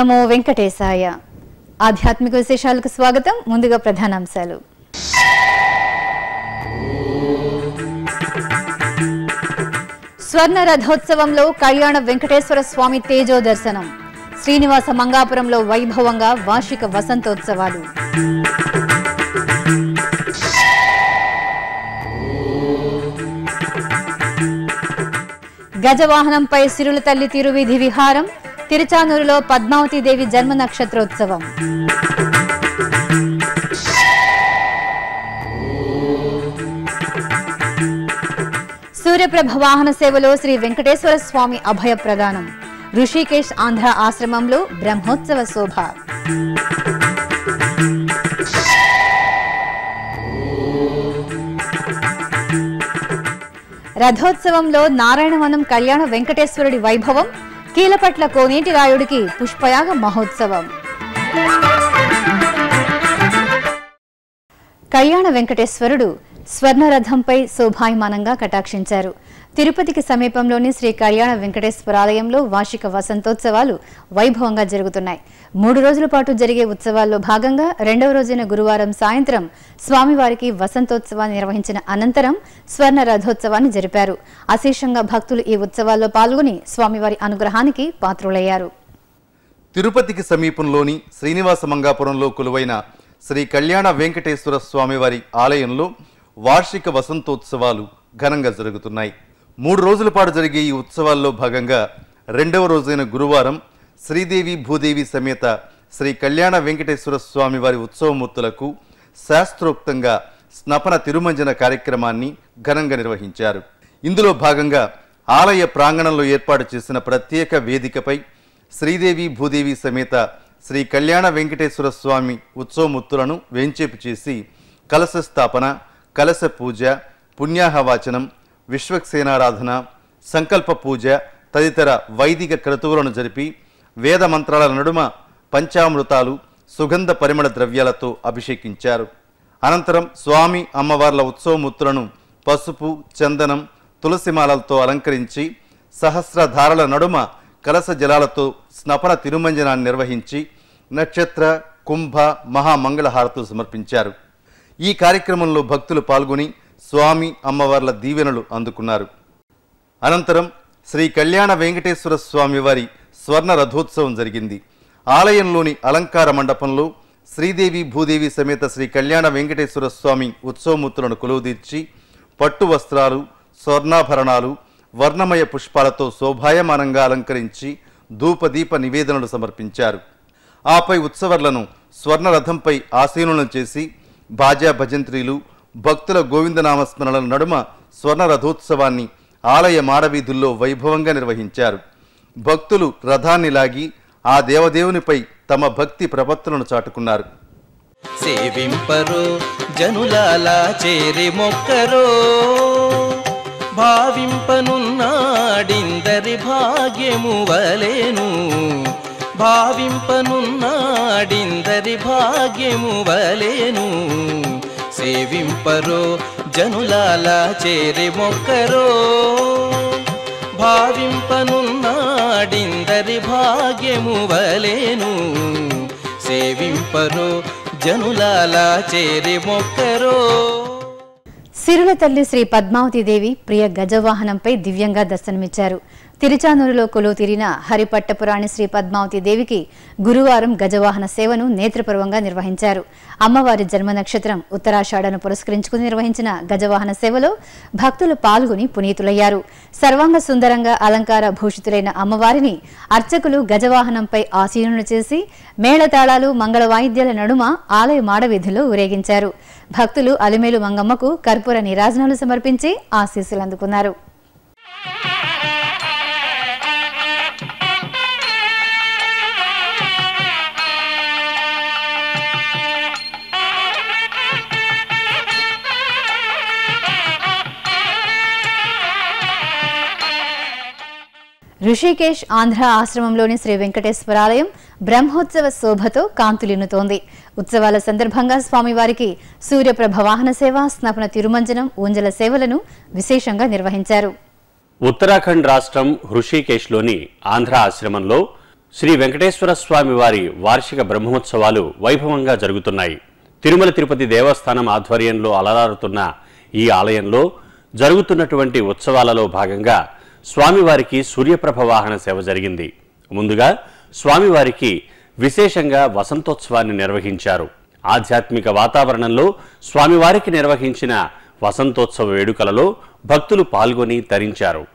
నమో వెంకటేశాయ. ఆధ్యాత్మిక విశేషాలకు స్వాగతం. ముందుగా ప్రధానాంశాలు. స్వర్ణ రథోత్సవంలో కళ్యాణ వెంకటేశ్వర స్వామి తేజో దర్శనం. శ్రీనివాస మంగాపురంలో వైభవంగా వార్షిక వసంతోత్సవాలు. గజవాహనంపై సిరుల తల్లి తిరువీధి విహారం. తిరుచానూరులో పద్మావతీదేవి జన్మ నక్షత్రోత్సవం. సూర్యప్రభ వాహన సేవలో శ్రీ వెంకటేశ్వర స్వామి అభయ ప్రదానం. ఋషికేశ్ ఆంధ్ర ఆశ్రమంలో బ్రహ్మోత్సవ శోభ. రథోత్సవంలో నారాయణవనం కళ్యాణ వెంకటేశ్వరుడి వైభవం కీలపట్ల కోనేటి రాయుడికి పుష్పయాగ మహోత్సవం. కళ్యాణ వెంకటేశ్వరుడు స్వర్ణరథంపై శోభాయమానంగా కటాక్షించారు. తిరుపతికి సమీపంలోని శ్రీ కళ్యాణ వెంకటేశ్వరాలయంలో వార్షిక వసంతోత్సవాలు వైభవంగా జరుగుతున్నాయి. మూడు రోజుల పాటు జరిగే ఉత్సవాల్లో భాగంగా రెండవ రోజైన గురువారం సాయంత్రం స్వామివారికి వసంతోత్సవాన్ని నిర్వహించిన అనంతరం స్వర్ణ రథోత్సవాన్ని జరిపారు. అశేషంగా భక్తులు ఈ ఉత్సవాల్లో పాల్గొని స్వామివారి అనుగ్రహానికి పాత్రులయ్యారు. తిరుపతికి సమీపంలోని శ్రీనివాస మంగాపురంలో కొలువైన శ్రీ కళ్యాణ వెంకటేశ్వర స్వామివారి ఆలయంలో వార్షిక వసంతోత్సవాలు ఘనంగా జరుగుతున్నాయి. మూడు రోజుల పాటు జరిగే ఈ ఉత్సవాల్లో భాగంగా రెండవ రోజైన గురువారం శ్రీదేవి భూదేవి సమేత శ్రీ కళ్యాణ వెంకటేశ్వర స్వామి వారి ఉత్సవమూర్తులకు శాస్త్రోక్తంగా స్నపన తిరుమంజన కార్యక్రమాన్ని ఘనంగా నిర్వహించారు. ఇందులో భాగంగా ఆలయ ప్రాంగణంలో ఏర్పాటు చేసిన ప్రత్యేక వేదికపై శ్రీదేవి భూదేవి సమేత శ్రీ కళ్యాణ వెంకటేశ్వర స్వామి ఉత్సవమూర్తులను వేంచేపు చేసి కలశ స్థాపన కలశ పూజ పుణ్యాహవాచనం విశ్వక్సేనారాధన సంకల్ప పూజ తదితర వైదిక క్రతువులను జరిపి వేద మంత్రాల నడుమ పంచామృతాలు సుగంధ పరిమళ ద్రవ్యాలతో అభిషేకించారు. అనంతరం స్వామి అమ్మవార్ల ఉత్సవమూర్తులను పసుపు చందనం తులసిమాలలతో అలంకరించి సహస్రధారల నడుమ కలస జలాలతో స్నపన తిరుమంజనాన్ని నిర్వహించి నక్షత్ర కుంభ మహామంగళహారతులు సమర్పించారు. ఈ కార్యక్రమంలో భక్తులు పాల్గొని స్వామి అమ్మవార్ల దీవెనలు అందుకున్నారు. అనంతరం శ్రీ కళ్యాణ వెంకటేశ్వర స్వామివారి స్వర్ణ రథోత్సవం జరిగింది. ఆలయంలోని అలంకార మండపంలో శ్రీదేవి భూదేవి సమేత శ్రీ కళ్యాణ వెంకటేశ్వర స్వామి ఉత్సవమూర్తులను కొలువుదీర్చి పట్టు వస్త్రాలు స్వర్ణాభరణాలు వర్ణమయ పుష్పాలతో శోభాయమానంగా అలంకరించి ధూపదీప నివేదనలు సమర్పించారు. ఆపై ఉత్సవర్లను స్వర్ణరథంపై ఆసీనులను చేసి బాజా భజంత్రీలు భక్తుల గోవిందనామస్మరణల నడుమ స్వర్ణ రథోత్సవాన్ని ఆలయ మాడవీధుల్లో వైభవంగా నిర్వహించారు. భక్తులు రథాన్ని లాగి ఆ దేవదేవునిపై తమ భక్తి ప్రపత్తులను చాటుకున్నారు. సేవింపరో జనులాలా చేరి మొక్కరో భావింపనున్నాడిందరి భాగ్యము వలేను. భావింపనున్నాడిందరి భాగ్యము వలేను. సేవింపరో జనులాలా చేరి మొక్కరో. భావింపనున్నాడిందరి భాగ్యము వలేను. సేవింపరో జనులాలా చేరి మొక్కరో. సిరుల తల్లి శ్రీ పద్మావతి దేవి ప్రియ గజవాహనంపై దివ్యంగా దర్శనమిచ్చారు. తిరుచానూరులో కొలువు తీరిన హరిపట్టపురాణి శ్రీ పద్మావతి దేవికి గురువారం గజవాహన సేవను నేత్రపూర్వంగా నిర్వహించారు. అమ్మవారి జన్మ నక్షత్రం ఉత్తరాషాఢను పురస్కరించుకుని నిర్వహించిన గజవాహన సేవలో భక్తులు పాల్గొని పునీతులయ్యారు. సర్వాంగ సుందరంగా అలంకార భూషితులైన అమ్మవారిని అర్చకులు గజవాహనంపై ఆసీనులు చేసి మేళతాళాలు మంగళ వాయిద్యాల నడుమ ఆలయ మాడవీధిలో ఊరేగించారు. భక్తులు అలిమేలు మంగమ్మకు కర్పూర నిరాజనాలు సమర్పించి ఆశీస్సులు అందుకున్నారు. ఋషికేశ్ ఆంధ్ర ఆశ్రమంలోని శ్రీ వెంకటేశ్వరాలయం బ్రహ్మోత్సవ శోభతో కాంతులిన్నుతోంది. ఉత్సవాల సందర్భంగా స్వామివారికి సూర్యప్రభ వాహన సేవ స్నపన తిరుమంజనం ఊంజల సేవలను విశేషంగా నిర్వహించారు. ఉత్తరాఖండ్ రాష్ట్రం హృషికేశ్లోని ఆంధ్ర ఆశ్రమంలో శ్రీ వెంకటేశ్వర స్వామి వారి వార్షిక బ్రహ్మోత్సవాలు వైభవంగా జరుగుతున్నాయి. తిరుమల తిరుపతి దేవస్థానం ఆధ్వర్యంలో అలరారుతున్న ఈ ఆలయంలో జరుగుతున్నటువంటి ఉత్సవాలలో భాగంగా స్వామివారికి సూర్యప్రభ వాహన సేవ జరిగింది. ముందుగా స్వామివారికి విశేషంగా వసంతోత్సవాన్ని నిర్వహించారు. ఆధ్యాత్మిక వాతావరణంలో స్వామివారికి నిర్వహించిన వసంతోత్సవ వేడుకలలో భక్తులు పాల్గొని తరించారు.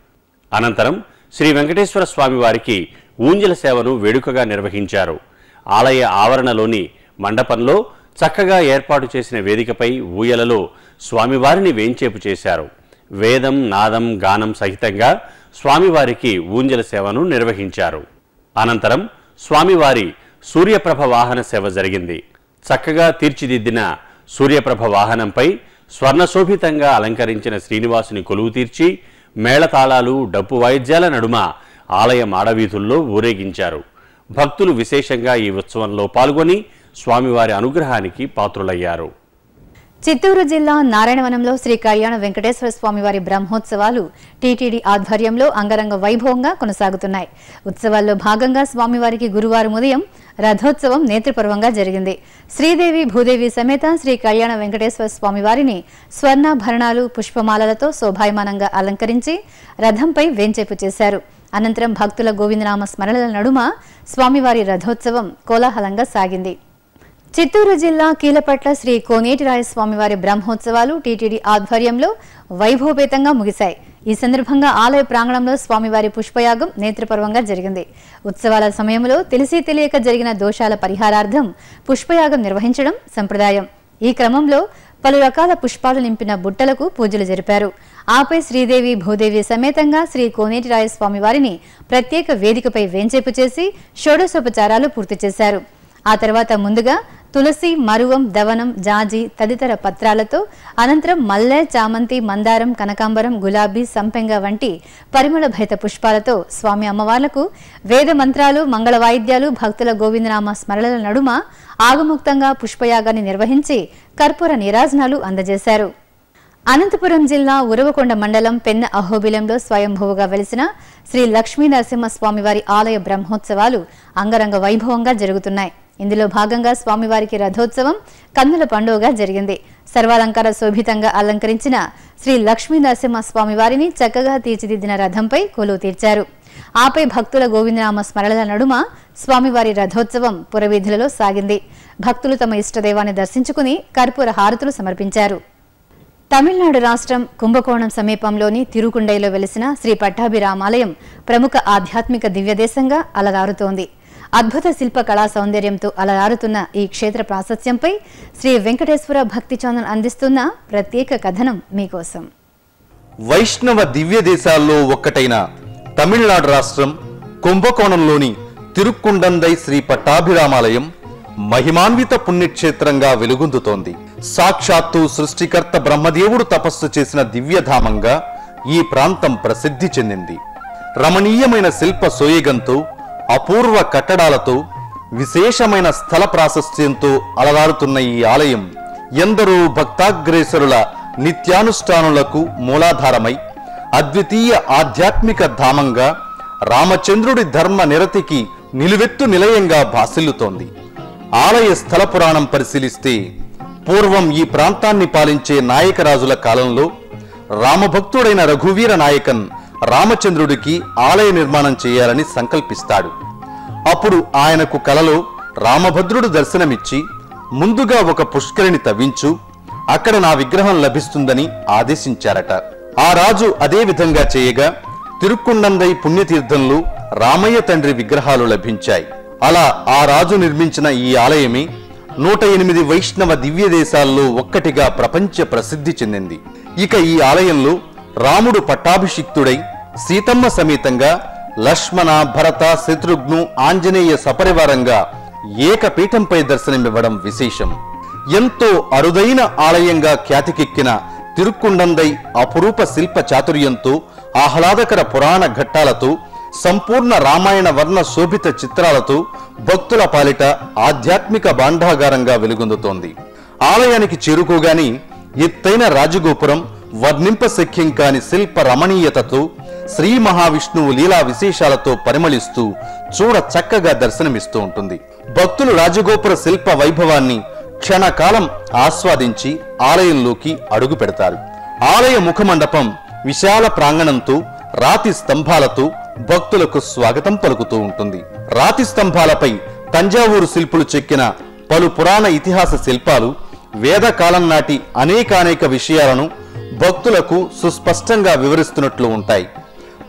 అనంతరం శ్రీ వెంకటేశ్వర స్వామివారికి ఊంజల సేవను వేడుకగా నిర్వహించారు. ఆలయ ఆవరణలోని మండపంలో చక్కగా ఏర్పాటు చేసిన వేదికపై ఊయలలో స్వామివారిని వేంచేపు చేశారు. వేదం నాదం గానం సహితంగా స్వామివారికి ఊంజల సేవను నిర్వహించారు. అనంతరం స్వామివారి సూర్యప్రభ వాహన సేవ జరిగింది. చక్కగా తీర్చిదిద్దిన సూర్యప్రభ వాహనంపై స్వర్ణశోభితంగా అలంకరించిన శ్రీనివాసుని కొలువు తీర్చి మేళతాళాలు డప్పు వాయిద్యాల నడుమ ఆలయ మాడవీధుల్లో ఊరేగించారు. భక్తులు విశేషంగా ఈ ఉత్సవంలో పాల్గొని స్వామివారి అనుగ్రహానికి పాత్రులయ్యారు. చిత్తూరు జిల్లా నారాయణవనంలో శ్రీ కళ్యాణ వెంకటేశ్వర స్వామి వారి బ్రహ్మోత్సవాలు టీటీడీ ఆధ్వర్యంలో అంగరంగ వైభవంగా కొనసాగుతున్నాయి. ఉత్సవాల్లో భాగంగా స్వామివారికి గురువారం ఉదయం రథోత్సవం నేత్రపర్వంగా జరిగింది. శ్రీదేవి భూదేవి సమేత శ్రీ కళ్యాణ వెంకటేశ్వర స్వామివారిని స్వర్ణాభరణాలు పుష్పమాలలతో శోభాయమానంగా అలంకరించి రథంపై వేంచేపు చేశారు. అనంతరం భక్తుల గోవిందనామ స్మరణల నడుమ స్వామివారి రథోత్సవం కోలాహలంగా సాగింది. చిత్తూరు జిల్లా కీలపట్ల శ్రీ కోనేటిరాయ స్వామివారి బ్రహ్మోత్సవాలు టీటీడీ ఆధ్వర్యంలో వైభవపేతంగా ముగిశాయి. ఈ సందర్భంగా ఆలయ ప్రాంగణంలో స్వామివారి పుష్పయాగం నేత్రపర్వంగా జరిగింది. ఉత్సవాల సమయంలో తెలిసి తెలియక జరిగిన దోషాల పరిహారార్థం పుష్పయాగం నిర్వహించడం సంప్రదాయం. ఈ క్రమంలో పలు రకాల పుష్పాలు నింపిన బుట్టలకు పూజలు జరిపారు. ఆపై శ్రీదేవి భూదేవి సమేతంగా శ్రీ కోనేటిరాయ స్వామివారిని ప్రత్యేక వేదికపై వేంచేపు చేసి షోడశోపచారాలు పూర్తి చేశారు. ఆ తర్వాత ముందుగా తులసి మరువం దవనం జాజి తదితర పత్రాలతో అనంతరం మల్లె చామంతి మందారం కనకాంబరం గులాబీ సంపెంగ వంటి పరిమళ భైత పుష్పాలతో స్వామి అమ్మవార్లకు వేద మంత్రాలు మంగళ వాయిద్యాలు భక్తుల గోవిందనామ స్మరణల నడుమ ఆగముక్తంగా పుష్పయాగాన్ని నిర్వహించి కర్పూర నీరాజనాలు అందజేశారు. అనంతపురం జిల్లా ఉరవకొండ మండలం పెన్న అహోబిలంలో స్వయంభూవుగా వెలిసిన శ్రీ లక్ష్మీ నరసింహస్వామివారి ఆలయ బ్రహ్మోత్సవాలు అంగరంగ వైభవంగా జరుగుతున్నాయి. ఇందులో భాగంగా స్వామివారికి రథోత్సవం కన్నుల పండుగగా జరిగింది. సర్వాలంకార శోభితంగా అలంకరించిన శ్రీ లక్ష్మీ నరసింహ స్వామివారిని చక్కగా తీర్చిదిద్దిన రథంపై కొలువు తీర్చారు. ఆపై భక్తుల గోవిందనామ స్మరణల నడుమ స్వామివారి రథోత్సవం పురవీధులలో సాగింది. భక్తులు తమ ఇష్టదైవాన్ని దర్శించుకుని కర్పూర హారతులు సమర్పించారు. తమిళనాడు రాష్ట్రం కుంభకోణం సమీపంలోని తిరుకుండైలో వెలిసిన శ్రీ పట్టాభిరామాలయం ప్రముఖ ఆధ్యాత్మిక దివ్యదేశంగా అలరారుతోంది. అద్భుత శిల్ప కళా సౌందర్యంతో అలరారుతున్న ఈ క్షేత్ర ప్రాశస్త్యంపై శ్రీ వెంకటేశ్వర భక్తి ఛానల్ అందిస్తున్న ప్రత్యేక కథనం మీకోసం. వైష్ణవ దివ్య దేశాల్లో ఒక్కటైన తమిళనాడు రాష్ట్రం కుంభకోణంలోని తిరుక్కుండందై శ్రీ పట్టాభిరామాలయం మహిమాన్విత పుణ్యక్షేత్రంగా వెలుగొందుతోంది. సాక్షాత్తు సృష్టికర్త బ్రహ్మదేవుడు తపస్సు చేసిన దివ్యధామంగా ఈ ప్రాంతం ప్రసిద్ధి చెందింది. రమణీయమైన శిల్ప సోయగంతో అపూర్వ కట్టడాలతో విశేషమైన స్థల ప్రాశస్త్యంతో అలరారుతున్న ఈ ఆలయం ఎందరో భక్తాగ్రేసరుల నిత్యానుష్ఠానులకు మూలాధారమై అద్వితీయ ఆధ్యాత్మిక ధామంగా రామచంద్రుడి ధర్మ నిరతికి నిలువెత్తు నిలయంగా భాసిల్లుతోంది. ఆలయ స్థల పురాణం పరిశీలిస్తే పూర్వం ఈ ప్రాంతాన్ని పాలించే నాయకరాజుల కాలంలో రామభక్తుడైన రఘువీర నాయకన్ రామచంద్రుడికి ఆలయ నిర్మాణం చేయాలని సంకల్పిస్తాడు. అప్పుడు ఆయనకు కలలో రామభద్రుడు దర్శనమిచ్చి ముందుగా ఒక పుష్కరిణి తవ్వించు అక్కడ నా విగ్రహం లభిస్తుందని ఆదేశించారట. ఆ రాజు అదే విధంగా చేయగా తిరుక్కుండందై పుణ్యతీర్థంలో రామయ్య తండ్రి విగ్రహాలు లభించాయి. అలా ఆ రాజు నిర్మించిన ఈ ఆలయమే నూట ఎనిమిది వైష్ణవ దివ్య దేశాల్లో ఒక్కటిగా ప్రపంచ ప్రసిద్ధి చెందింది. ఇక ఈ ఆలయంలో రాముడు పట్టాభిషిక్తుడై సీతమ్మ సమేతంగా లక్ష్మణ భరత శత్రుఘ్ను ఆంజనేయ సపరివారంగా ఏకపీఠంపై దర్శనమివ్వడం విశేషం. ఎంతో అరుదైన ఆలయంగా ఖ్యాతికెక్కిన తిరుక్కుండందై అపురూప శిల్ప చాతుర్యంతో ఆహ్లాదకర పురాణ ఘట్టాలతో సంపూర్ణ రామాయణ వర్ణ శోభిత చిత్రాలతో భక్తుల పాలిట ఆధ్యాత్మిక భాండాగారంగా వెలుగొందుతోంది. ఆలయానికి చేరుకోగాని ఎత్తైన రాజగోపురం వర్ణింపశక్యం కాని శిల్ప రమణీయతతో శ్రీ మహావిష్ణువు లీలా విశేషాలతో పరిమళిస్తూ చూడ చక్కగా దర్శనమిస్తూ ఉంటుంది. భక్తులు రాజగోపుర శిల్ప వైభవాన్ని క్షణకాలం ఆస్వాదించి ఆలయంలోకి అడుగు పెడతారు. ఆలయ ముఖమండపం విశాల ప్రాంగణంతో రాతి స్తంభాలతో భక్తులకు స్వాగతం పలుకుతూ ఉంటుంది. రాతి స్తంభాలపై తంజావూరు శిల్పులు చెక్కిన పలు పురాణ ఇతిహాస శిల్పాలు వేదకాలం నాటి అనేకానేక విషయాలను భక్తులకు సుస్పష్టంగా వివరిస్తున్నట్లు ఉంటాయి.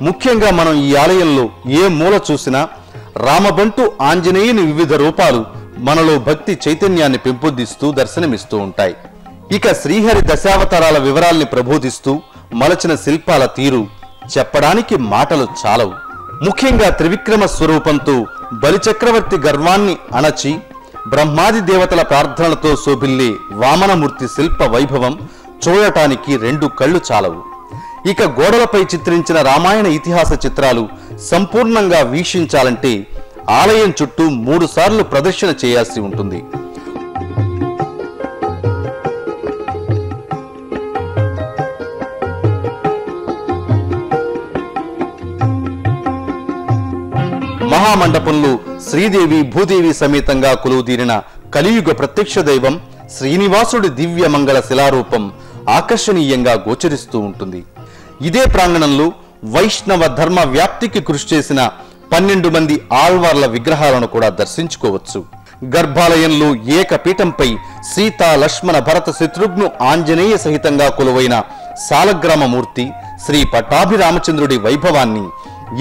ముఖ్యంగా మనం ఈ ఆలయంలో ఏ మూల చూసినా రామబంటు ఆంజనేయుని వివిధ రూపాలు మనలో భక్తి చైతన్యాన్ని పెంపొందిస్తూ దర్శనమిస్తూ ఉంటాయి. ఇక శ్రీహరి దశావతారాల వివరాల్ని ప్రబోధిస్తూ మలచిన శిల్పాల తీరు చెప్పడానికి మాటలు చాలవు. ముఖ్యంగా త్రివిక్రమ స్వరూపంతో బలిచక్రవర్తి గర్వాన్ని అణచి బ్రహ్మాది దేవతల ప్రార్థనలతో శోభిల్లే వామనమూర్తి శిల్ప వైభవం చూడటానికి రెండు కళ్ళు చాలవు. ఇక గోడలపై చిత్రించిన రామాయణ ఇతిహాస చిత్రాలు సంపూర్ణంగా వీక్షించాలంటే ఆలయం చుట్టూ మూడు సార్లు ప్రదర్శన చేయాల్సి ఉంటుంది. మహామండపంలో శ్రీదేవి భూదేవి సమేతంగా కొలువుదీరిన కలియుగ ప్రత్యక్ష దైవం శ్రీనివాసుడి దివ్య మంగళ శిలారూపం ఆకర్షణీయంగా గోచరిస్తూ ఉంటుంది. ఇదే ప్రాంగణంలో వైష్ణవ ధర్మ వ్యాప్తికి కృషి చేసిన పన్నెండు మంది ఆళ్వార్ల విగ్రహాలను కూడా దర్శించుకోవచ్చు. గర్భాలయంలో ఏకపీఠంపై సీతా లక్ష్మణ భరత శత్రుఘ్ను ఆంజనేయ సహితంగా కొలువైన సాలగ్రామమూర్తి శ్రీ పట్టాభిరామచంద్రుడి వైభవాన్ని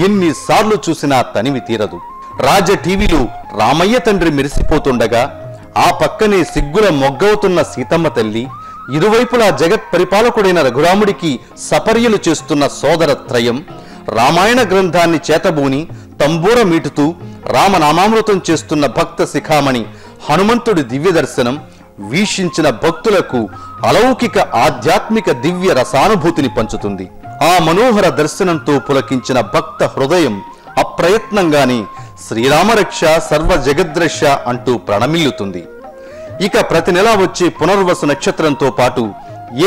ఎన్నిసార్లు చూసినా తనివి తీరదు. రాజ టీవీలో రామయ్య తండ్రి మెరిసిపోతుండగా ఆ పక్కనే సిగ్గుల మొగ్గవుతున్న సీతమ్మ తల్లి ఇరువైపులా జగత్ పరిపాలకుడైన రఘురాముడికి సపర్యలు చేస్తున్న సోదర త్రయం రామాయణ గ్రంథాన్ని చేతబూని తంబూర మీటుతూ రామనామామృతం చేస్తున్న భక్త శిఖామణి హనుమంతుడి దివ్య దర్శనం వీక్షించిన భక్తులకు అలౌకిక ఆధ్యాత్మిక దివ్య రసానుభూతిని పంచుతుంది. ఆ మనోహర దర్శనంతో పులకించిన భక్త హృదయం అప్రయత్నంగానే శ్రీరామరక్ష సర్వ జగద్రక్ష అంటూ ప్రణమిల్లుతుంది. ఇక ప్రతి నెలా వచ్చే పునర్వసు నక్షత్రంతో పాటు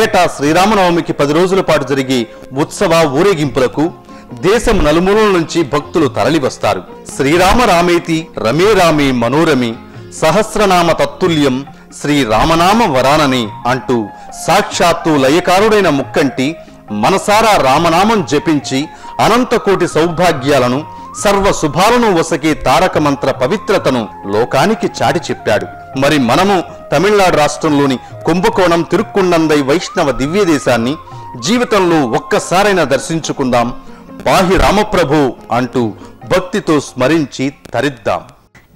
ఏటా శ్రీరామనవమికి పది రోజుల పాటు జరిగే ఉత్సవ ఊరేగింపులకు దేశం నలుమూలల నుంచి భక్తులు తరలివస్తారు. శ్రీరామ రామేతి రమే రామే మనోరమి సహస్రనామ తత్తుల్యం శ్రీరామనామ వరానని అంటూ సాక్షాత్తు లయకారుడైన ముక్కంటి మనసారా రామనామం జపించి అనంతకోటి సౌభాగ్యాలను సర్వ శుభాలను వసకే తారక మంత్ర పవిత్రతను లోకానికి చాటి చెప్పాడు. మరి మనము తమిళనాడు రాష్ట్రంలోని కుంభకోణం తిరుక్కుండందై వైష్ణవ దివ్య దేశాన్ని జీవితంలో ఒక్కసారైనా దర్శించుకుందాం. పాహి రామప్రభు అంటూ భక్తితో స్మరించి తరిద్దాం.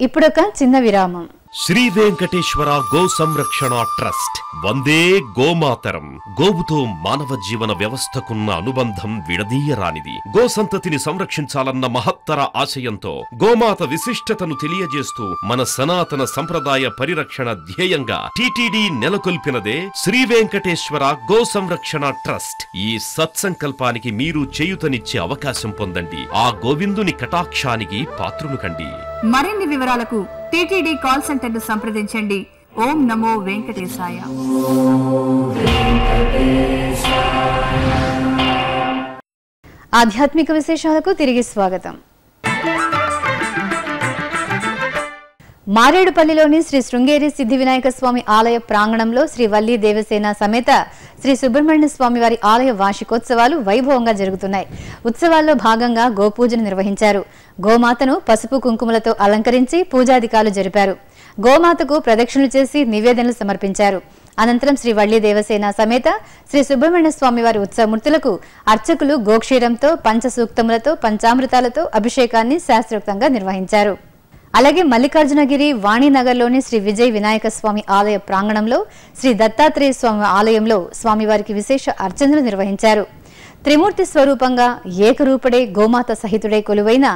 ఇప్పుడొక చిన్న విరామం. శ్రీ వెంకటేశ్వర గో సంరక్షణ ట్రస్ట్. వందే గోమాతరం. గోవుతో మానవ జీవన వ్యవస్థకున్న అనుబంధం విడదీయరానిది. గో సంతతిని సంరక్షించాలన్న మహత్తర ఆశయంతో గోమాత విశిష్టతను తెలియజేస్తూ మన సనాతన సంప్రదాయ పరిరక్షణ ధ్యేయంగా టిటిడి నెలకొల్పినదే శ్రీ వెంకటేశ్వర గో సంరక్షణ ట్రస్ట్. ఈ సత్సంకల్పానికి మీరు చేయుతనిచ్చే అవకాశం పొందండి. ఆ గోవిందుని కటాక్షానికి పాత్రులు కండి. మరిన్ని వివరాలకు టీటీడీ కాల్ సెంటర్ను సంప్రదించండి. ఓం నమో వెంకటేశాయ. ఆధ్యాత్మిక విశేషాలకు తిరిగి స్వాగతం. మారేడుపల్లిలోని శ్రీ శృంగేరి సిద్ధి వినాయక స్వామి ఆలయ ప్రాంగణంలో శ్రీ వల్లి దేవసేన సమేత శ్రీ సుబ్రహ్మణ్య స్వామి వారి ఆలయ వార్షికోత్సవాలు వైభవంగా జరుగుతున్నాయి. ఉత్సవాల్లో భాగంగా గోపూజను నిర్వహించారు. గోమాతను పసుపు కుంకుమలతో అలంకరించి పూజాధికారులు జరిపారు. గోమాతకు ప్రదక్షిణలు చేసి నివేదనలు సమర్పించారు. అనంతరం శ్రీ వల్లి దేవసేన సమేత శ్రీ సుబ్రహ్మణ్య స్వామి వారి ఉత్సవమూర్తులకు అర్చకులు గోక్షీరంతో పంచసూక్తములతో పంచామృతాలతో అభిషేకాన్ని శాస్త్రోక్తంగా నిర్వహించారు. అలాగే మల్లికార్జునగిరి వాణినగర్లోని శ్రీ విజయ్ వినాయక స్వామి ఆలయ ప్రాంగణంలో శ్రీ దత్తాత్రేయ స్వామి ఆలయంలో స్వామివారికి విశేష అర్చనలు నిర్వహించారు. త్రిమూర్తి స్వరూపంగా ఏకరూపుడే గోమాత సహితుడే కొలువైన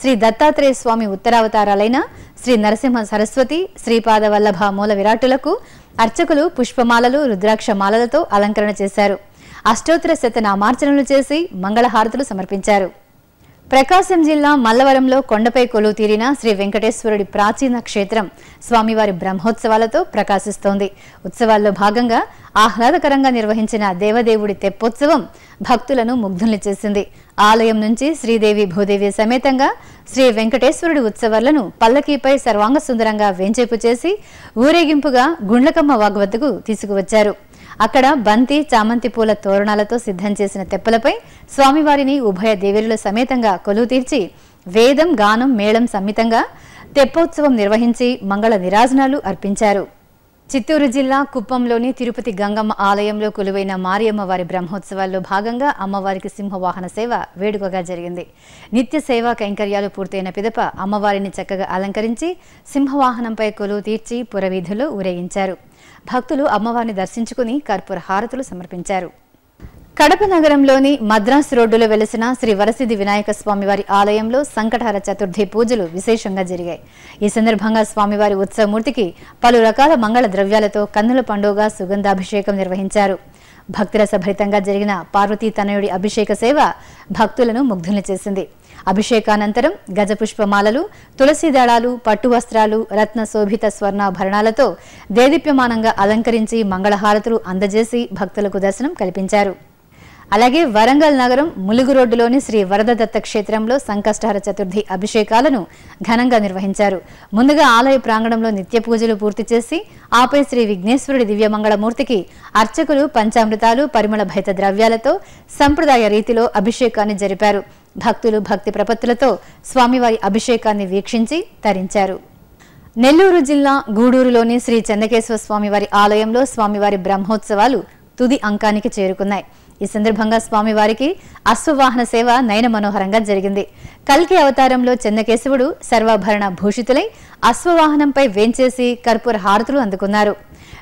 శ్రీ దత్తాత్రేయ స్వామి ఉత్తరావతారాలైన శ్రీ నరసింహ సరస్వతి శ్రీపాద వల్లభ మూల విరాటులకు అర్చకులు పుష్పమాలలు రుద్రాక్ష మాలలతో అలంకరణ చేశారు. అష్టోత్తర శతనామార్చనలు చేసి మంగళహారతులు సమర్పించారు. ప్రకాశం జిల్లా మల్లవరంలో కొండపై కొలువు తీరిన శ్రీ వెంకటేశ్వరుడి ప్రాచీన క్షేత్రం స్వామివారి బ్రహ్మోత్సవాలతో ప్రకాశిస్తోంది. ఉత్సవాల్లో భాగంగా ఆహ్లాదకరంగా నిర్వహించిన దేవదేవుడి తెప్పోత్సవం భక్తులను ముగ్ధుల్ని చేసింది. ఆలయం నుంచి శ్రీదేవి భూదేవి సమేతంగా శ్రీ వెంకటేశ్వరుడి ఉత్సవాలను పల్లకీపై సర్వాంగ సుందరంగా వేంచేపు చేసి ఊరేగింపుగా గుండ్లకమ్మ వాగు వద్దకు తీసుకువచ్చారు. అక్కడ బంతి చామంతి పూల తోరణాలతో సిద్ధం చేసిన తెప్పలపై స్వామివారిని ఉభయ దేవేరుల సమేతంగా కొలువు తీర్చి వేదం గానం మేళం సమ్మితంగా తెప్పోత్సవం నిర్వహించి మంగళ నిరాజనాలు అర్పించారు. చిత్తూరు జిల్లా కుప్పంలోని తిరుపతి గంగమ్మ ఆలయంలో కొలువైన మారియమ్మ వారి బ్రహ్మోత్సవాల్లో భాగంగా అమ్మవారికి సింహవాహన సేవ వేడుకగా జరిగింది. నిత్య సేవా కైంకర్యాలు పూర్తయిన పిదప అమ్మవారిని చక్కగా అలంకరించి సింహవాహనంపై కొలువు తీర్చి పురవీధులు ఊరేగించారు. భక్తులు అమ్మవారిని దర్శించుకుని కర్పూర హారతులు సమర్పించారు. కడప నగరంలోని మద్రాసు రోడ్డులో వెలిసిన శ్రీ వరసిద్ధి వినాయక స్వామివారి ఆలయంలో సంకటహర చతుర్థి పూజలు విశేషంగా జరిగాయి. ఈ సందర్భంగా స్వామివారి ఉత్సవమూర్తికి పలు రకాల మంగళ ద్రవ్యాలతో కన్నుల పండుగ సుగంధాభిషేకం నిర్వహించారు. భక్తుల భరితంగా జరిగిన పార్వతీ తనయుడి అభిషేక సేవ భక్తులను ముగ్ధుల్ని చేసింది. అభిషేకానంతరం గజపుష్పమాలలు తులసి దళాలు పట్టు వస్త్రాలు రత్న శోభిత స్వర్ణాభరణాలతో దేదీప్యమానంగా అలంకరించి మంగళహారతులు అందజేసి భక్తులకు దర్శనం కల్పించారు. అలాగే వరంగల్ నగరం ములుగు రోడ్డులోని శ్రీ వరదదత్త క్షేత్రంలో సంకష్టహర చతుర్థి అభిషేకాలను ఘనంగా నిర్వహించారు. ముందుగా ఆలయ ప్రాంగణంలో నిత్య పూజలు పూర్తి చేసి ఆపై శ్రీ విఘ్నేశ్వరుడి దివ్యమంగళమూర్తికి అర్చకులు పంచామృతాలు పరిమళ భైత ద్రవ్యాలతో సంప్రదాయ రీతిలో అభిషేకాన్ని జరిపారు. భక్తులు భక్తి ప్రపత్తులతో స్వామివారి అభిషేకాన్ని వీక్షించి తరించారు. నెల్లూరు జిల్లా గూడూరులోని శ్రీ చెన్నకేశ్వర స్వామివారి ఆలయంలో స్వామివారి బ్రహ్మోత్సవాలు తుది అంకానికి చేరుకున్నాయి. ఈ సందర్భంగా స్వామివారికి అశ్వవాహన సేవ నయన మనోహరంగా జరిగింది. కల్కి అవతారంలో చెన్నకేశవుడు సర్వాభరణ భూషితులై అశ్వవాహనంపై వేంచేసి కర్పూర హారతులు అందుకున్నారు.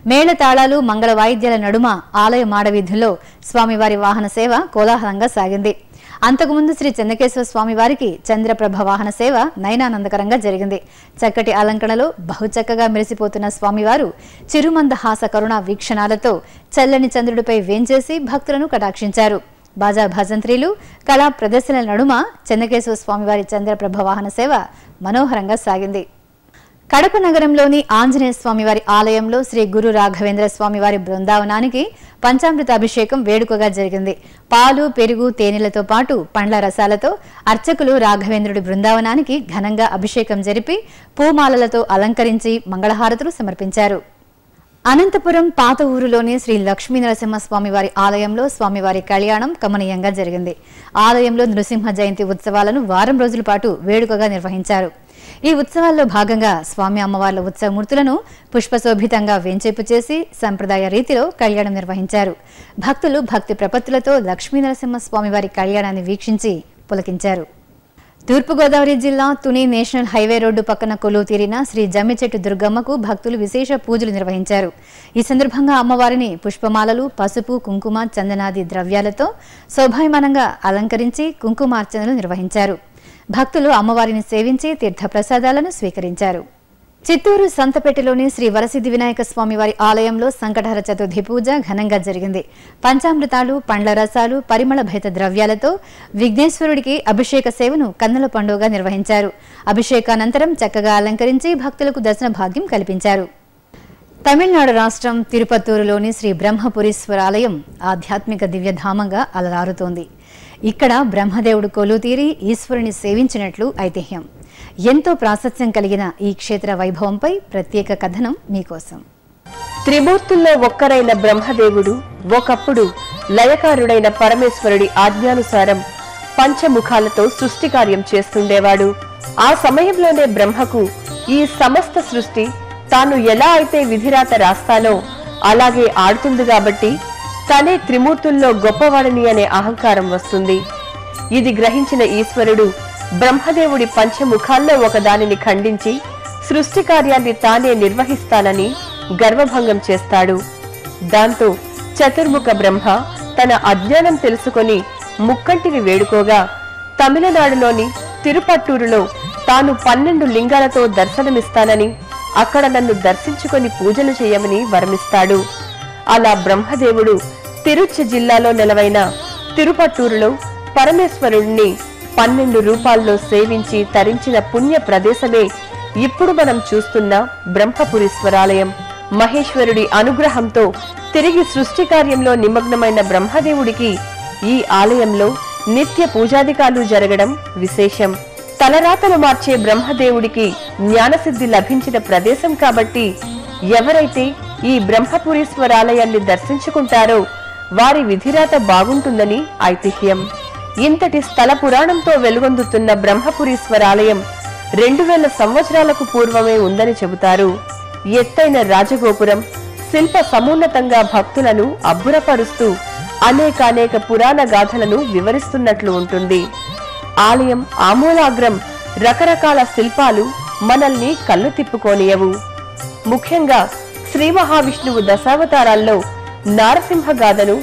మేళ తాళాలు మంగళ వాయిద్యాల నడుమ ఆలయ మాడవీధుల్లో స్వామివారి వాహన సేవ కోలాహలంగా సాగింది. అంతకుముందు శ్రీ చెన్నకేశ్వర స్వామి వారికి చంద్రప్రభ వాహన సేవ నయనానందకరంగా జరిగింది. చక్కటి అలంకరణలో బహుచక్కగా మెరిసిపోతున్న స్వామివారు చిరుమందహాస కరుణ వీక్షణాలతో చల్లని చంద్రుడిపై వేంచేసి భక్తులను కటాక్షించారు. బాజా భజంత్రీలు కళా ప్రదర్శనల నడుమ చెన్నకేశ్వర స్వామివారి చంద్రప్రభ వాహన సేవ మనోహరంగా సాగింది. కడప నగరంలోని ఆంజనేయ స్వామివారి ఆలయంలో శ్రీ గురు రాఘవేంద్ర స్వామివారి బృందావనానికి పంచామృత అభిషేకం వేడుకగా జరిగింది. పాలు పెరుగు తేనెలతో పాటు పండ్ల రసాలతో అర్చకులు రాఘవేంద్రుడి బృందావనానికి ఘనంగా అభిషేకం జరిపి పూమాలలతో అలంకరించి మంగళహారతులు సమర్పించారు. అనంతపురం పాత ఊరులోని శ్రీ లక్ష్మీ నరసింహ స్వామివారి ఆలయంలో స్వామివారి కళ్యాణం కమనీయంగా జరిగింది. ఆలయంలో నృసింహ జయంతి ఉత్సవాలను వారం రోజుల పాటు వేడుకగా నిర్వహించారు. ఈ ఉత్సవాల్లో భాగంగా స్వామి అమ్మవార్ల ఉత్సవమూర్తులను పుష్పశోభితంగా వేంచేపు చేసి సంప్రదాయ రీతిలో కళ్యాణం నిర్వహించారు. భక్తులు భక్తి ప్రపత్తులతో లక్ష్మీ నరసింహ స్వామివారి కళ్యాణాన్ని వీక్షించి పులకించారు. తూర్పుగోదావరి జిల్లా తుని నేషనల్ హైవే రోడ్డు పక్కన కొలువు తీరిన శ్రీ జమ్మిచెట్టు దుర్గమ్మకు భక్తులు విశేష పూజలు నిర్వహించారు. ఈ సందర్భంగా అమ్మవారిని పుష్పమాలలు పసుపు కుంకుమ చందనాది ద్రవ్యాలతో శోభాయమానంగా అలంకరించి కుంకుమార్చనలు నిర్వహించారు. భక్తులు అమ్మవారిని సేవించి తీర్థప్రసాదాలను స్వీకరించారు. చిత్తూరు సంతపేటలోని శ్రీ వరసిద్ధి వినాయక స్వామివారి ఆలయంలో సంకటహర చతుర్థి పూజ ఘనంగా జరిగింది. పంచామృతాలు పండ్ల రసాలు పరిమళ భైత ద్రవ్యాలతో విఘ్నేశ్వరుడికి అభిషేక సేవను కన్నుల పండుగగా నిర్వహించారు. అభిషేకానంతరం చక్కగా అలంకరించి భక్తులకు దర్శన భాగ్యం కల్పించారు. తమిళనాడు రాష్ట్రం తిరుపత్తూరులోని శ్రీ బ్రహ్మపురీశ్వర ఆలయం ఆధ్యాత్మిక దివ్యధామంగా అలరారుతోంది. ఇక్కడ బ్రహ్మదేవుడు కొలుతీరి ఈశ్వరుని సేవించినట్లు ఐతిహ్యం. ఎంతో ప్రాశస్త్యం కలిగిన ఈ క్షేత్ర వైభవంపై ప్రత్యేక కథనం మీకోసం. త్రిమూర్తుల్లో ఒక్కరైన బ్రహ్మదేవుడు ఒకప్పుడు లయకారుడైన పరమేశ్వరుడి ఆజ్ఞానుసారం పంచముఖాలతో సృష్టి కార్యం చేస్తుండేవాడు. ఆ సమయంలోనే బ్రహ్మకు ఈ సమస్త సృష్టి తాను ఎలా అయితే విధిరాత రాస్తానో అలాగే ఆడుతుంది కాబట్టి తనే త్రిమూర్తుల్లో గొప్పవాడిని అనే అహంకారం వస్తుంది. ఇది గ్రహించిన ఈశ్వరుడు బ్రహ్మదేవుడి పంచముఖాల్లో ఒకదానిని ఖండించి సృష్టి కార్యాన్ని తానే నిర్వహిస్తానని గర్వభంగం చేస్తాడు. దాంతో చతుర్ముఖ బ్రహ్మ తన అజ్ఞానం తెలుసుకొని ముక్కంటిని వేడుకోగా తమిళనాడులోని తిరుపట్టూరులో తాను పన్నెండు లింగాలతో దర్శనమిస్తానని అక్కడ నన్ను దర్శించుకొని పూజలు చేయమని వరమిస్తాడు. అలా బ్రహ్మదేవుడు తిరుచి జిల్లాలో నెలవైన తిరుపట్టూరులో పరమేశ్వరుణ్ణి పన్నెండు రూపాల్లో సేవించి తరించిన పుణ్య ప్రదేశమే ఇప్పుడు మనం చూస్తున్న బ్రహ్మపురీశ్వరాలయం. మహేశ్వరుడి అనుగ్రహంతో తిరిగి సృష్టి కార్యంలో నిమగ్నమైన బ్రహ్మదేవుడికి ఈ ఆలయంలో నిత్య పూజాధికాలు జరగడం విశేషం. తలరాతలు మార్చే బ్రహ్మదేవుడికి జ్ఞానసిద్ధి లభించిన ప్రదేశం కాబట్టి ఎవరైతే ఈ బ్రహ్మపురీశ్వరాలయాన్ని దర్శించుకుంటారో. వారి విధిరాత బాగుంటుందని ఐతిహ్యం. ఇంతటి స్థల పురాణంతో వెలుగొందుతున్న బ్రహ్మపురీశ్వరాలయం రెండు వేల సంవత్సరాలకు పూర్వమే ఉందని చెబుతారు. ఎత్తైన రాజగోపురం శిల్ప సమున్నతంగా భక్తులను అబ్బురపరుస్తూ అనేకానేక పురాణ గాథలను వివరిస్తున్నట్లు ఉంటుంది. ఆలయం ఆమూలాగ్రం రకరకాల శిల్పాలు మనల్ని కళ్ళు తిప్పుకోనియవు. ముఖ్యంగా శ్రీ మహావిష్ణువు దశావతారాల్లో నారసింహగాథను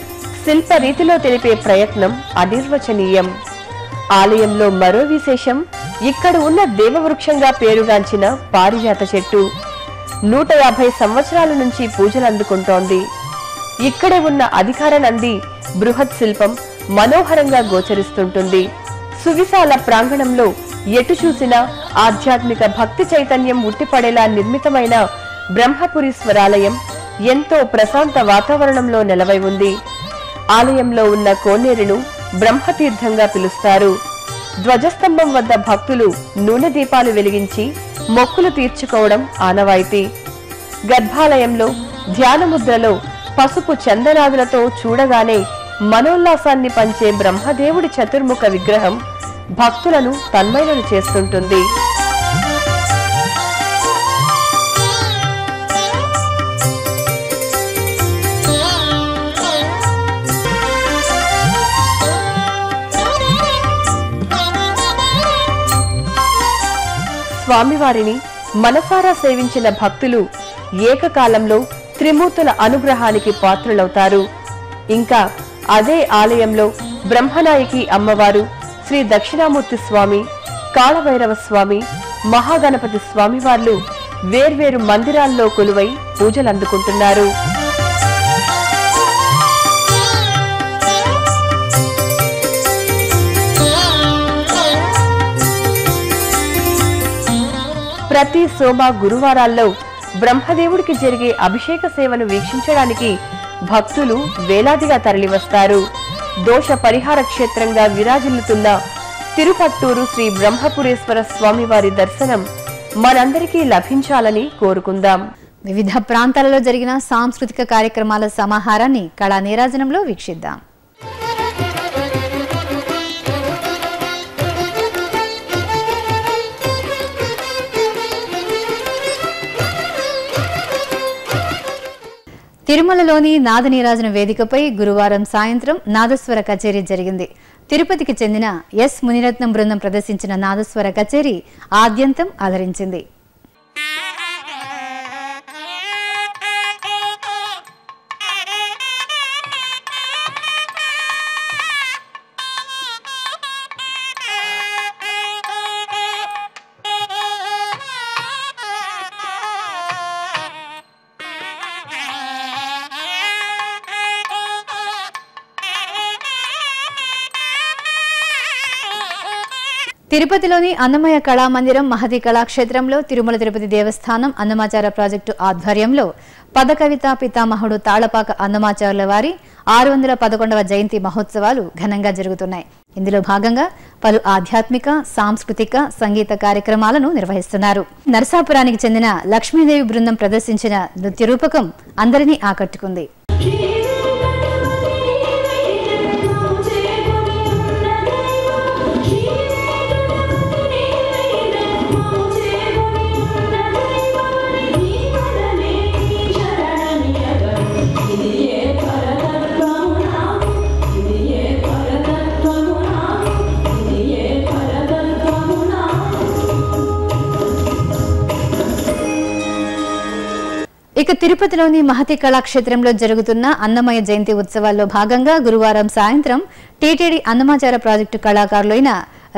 శిల్ప రీతిలో తెలిపే ప్రయత్నం అనిర్వచనీయం. ఆలయంలో మరో విశేషం ఇక్కడ ఉన్న దేవవృక్షంగా పేరుగాంచిన పారిజాత చెట్టు. నూట యాభై సంవత్సరాల నుంచి పూజలు అందుకుంటోంది. ఇక్కడే ఉన్న అధికార నంది బృహత్ శిల్పం మనోహరంగా గోచరిస్తుంటుంది. సువిశాల ప్రాంగణంలో ఎటు చూసినా ఆధ్యాత్మిక భక్తి చైతన్యం ఉట్టిపడేలా నిర్మితమైన బ్రహ్మపురీశ్వరాలయం ఎంతో ప్రశాంత వాతావరణంలో నెలవై ఉంది. ఆలయంలో ఉన్న కోనేరును బ్రహ్మతీర్థంగా పిలుస్తారు. ధ్వజస్తంభం వద్ద భక్తులు నూనె దీపాలు వెలిగించి మొక్కులు తీర్చుకోవడం ఆనవాయితీ. గర్భాలయంలో ధ్యానముద్రలో పసుపు చందనాదులతో చూడగానే మనోల్లాసాన్ని పంచే బ్రహ్మదేవుడి చతుర్ముఖ విగ్రహం భక్తులను తన్మయులను చేస్తుంటుంది. స్వామివారిని మనసారా సేవించిన భక్తులు ఏకకాలంలో త్రిమూర్తుల అనుగ్రహానికి పాత్రులవుతారు. ఇంకా అదే ఆలయంలో బ్రహ్మనాయకి అమ్మవారు శ్రీ దక్షిణామూర్తి స్వామి కాళభైరవ స్వామి మహాగణపతి స్వామివార్లు వేర్వేరు మందిరాల్లో కొలువై పూజలందుకుంటున్నారు. ప్రతి సోమ గురువారాల్లో బ్రహ్మదేవుడికి జరిగే అభిషేక సేవను వీక్షించడానికి భక్తులు వేలాదిగా తరలివస్తారు. దోష పరిహార క్షేత్రంగా విరాజిల్లుతున్న తిరుపట్టూరు శ్రీ బ్రహ్మపురేశ్వర స్వామివారి దర్శనం మనందరికీ లభించాలని కోరుకుందాం. వివిధ ప్రాంతాలలో జరిగిన సాంస్కృతిక కార్యక్రమాల సమాహారాన్ని కళా నీరాజనంలో వీక్షిద్దాం. తిరుమలలోని నాదనీరాజన వేదికపై గురువారం సాయంత్రం నాదస్వర కచేరీ జరిగింది. తిరుపతికి చెందిన ఎస్ మునిరత్నం బృందం ప్రదర్శించిన నాదస్వర కచేరీ ఆద్యంతం ఆదరించింది తిరుపతిలోని అన్నమయ్య కళామందిరం మహతి కళాక్షేత్రంలో తిరుమల తిరుపతి దేవస్థానం అన్నమాచార ప్రాజెక్టు ఆధ్వర్యంలో పదకవిత పితామహుడు తాళపాక అన్నమాచారుల వారి ఆరు వందల పదకొండవ జయంతి మహోత్సవాలు ఘనంగా జరుగుతున్నాయి. ఇందులో భాగంగా పలు ఆధ్యాత్మిక సాంస్కృతిక సంగీత కార్యక్రమాలను నిర్వహిస్తున్నారు. నరసాపురానికి చెందిన లక్ష్మీదేవి బృందం ప్రదర్శించిన నృత్య రూపకం అందరినీ ఆకట్టుకుంది. ఇక తిరుపతిలోని మహతి కళాక్షేత్రంలో జరుగుతున్న అన్నమయ్య జయంతి ఉత్సవాల్లో భాగంగా గురువారం సాయంత్రం టీటీడీ అన్నమాచార ప్రాజెక్టు కళాకారులైన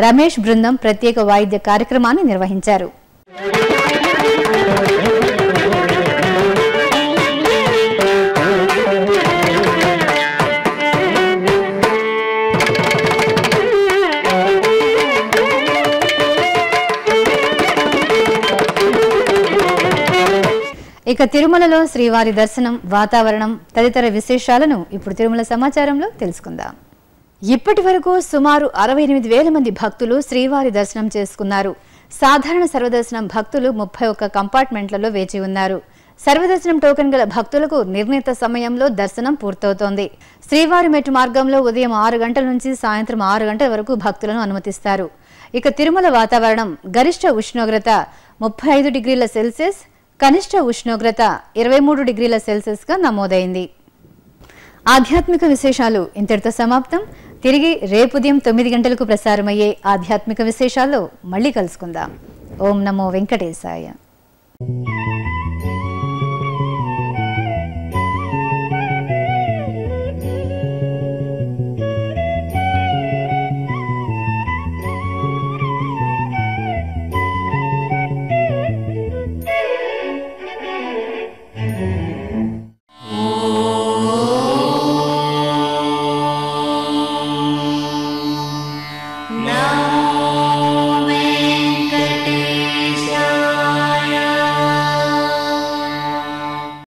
రమేష్ బృందం ప్రత్యేక వాయిద్య కార్యక్రమాన్ని నిర్వహించారు. ఇక తిరుమలలో శ్రీవారి దర్శనం వాతావరణం తదితర విశేషాలను ఇప్పుడు తిరుమల సమాచారంలో తెలుసుకుందాం. ఇప్పటి వరకు సుమారు అరవై ఎనిమిది వేల మంది భక్తులు శ్రీవారి దర్శనం చేసుకున్నారు. సాధారణ సర్వదర్శనం భక్తులు ముప్పై ఒక్క కంపార్ట్మెంట్లలో వేచి ఉన్నారు. సర్వదర్శనం టోకెన్ గల భక్తులకు నిర్ణీత సమయంలో దర్శనం పూర్తవుతోంది. శ్రీవారి మెట్టు మార్గంలో ఉదయం ఆరు గంటల నుంచి సాయంత్రం ఆరు గంటల వరకు భక్తులను అనుమతిస్తారు. ఇక తిరుమల వాతావరణం గరిష్ట ఉష్ణోగ్రత ముప్పై ఐదు డిగ్రీల సెల్సియస్ కనిష్ట ఉష్ణోగ్రత ఇరవై మూడు డిగ్రీల సెల్సియస్గా నమోదైంది. ఆధ్యాత్మిక విశేషాలు ఇంతటితో సమాప్తం. తిరిగి రేపు ఉదయం తొమ్మిది గంటలకు ప్రసారమయ్యే ఆధ్యాత్మిక విశేషాల్లో మళ్ళీ కలుసుకుందాం. ఓం నమో వెంకటేశాయ.